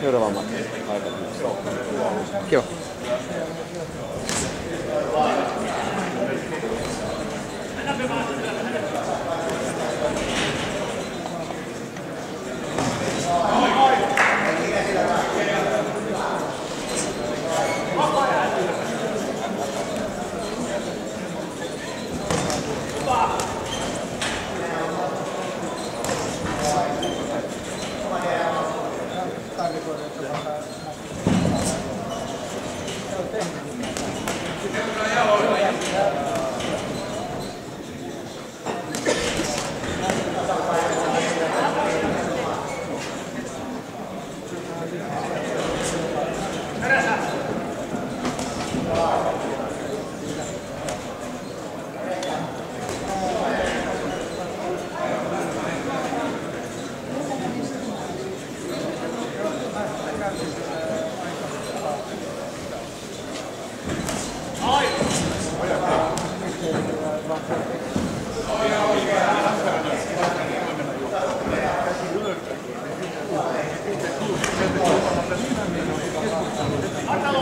Seuraavan matkan aikana. Joo. 赤の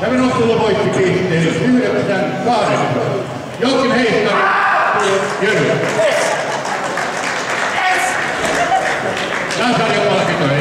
9 8. Jokin Heiskari, Jyrkä. Nasarjan palkintojen jako, palkinnot jakaa kilpailun johtaja Jouni